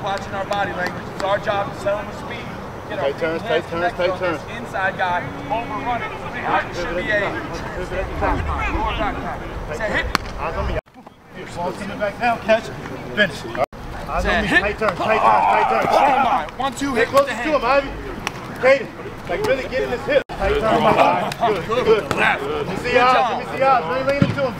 just watching our body language. It's our job to settle with speed. Get our Take turns, take turns, take turns. Inside guy, overrun it. It should be a lower back time. Hit. Eyes on me. Ball coming back down, catch, finish. Eyes on me. hit. Tight turns, tight turns, tight turns. Oh my. One, two, hit with closer the to him. Ivy. Caden, like really get in his hip. Tight turn, my. Good, good, good. Let me see eyes, let me see eyes. Really lean into him.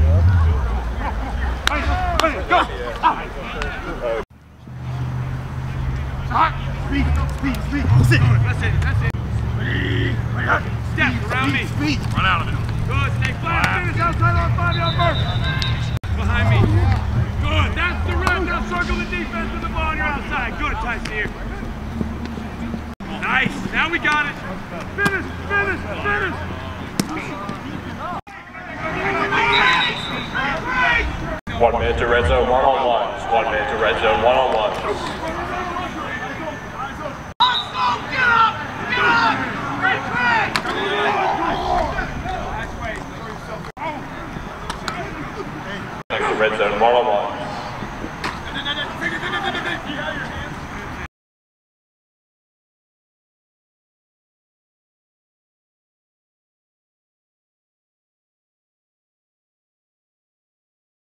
Speed, speed, speed. Sit. That's it, that's it. Step around me. Speed. Run out of it. Good, stay flat. Finish outside on five yard mark. Behind me. Good, that's the run. Now circle the defense with the ball on your outside. Good, Tyson here. Nice, now we got it. Finish, finish, finish. One minute to red zone one on ones. One minute to red zone one on ones. Next to red zone one on one.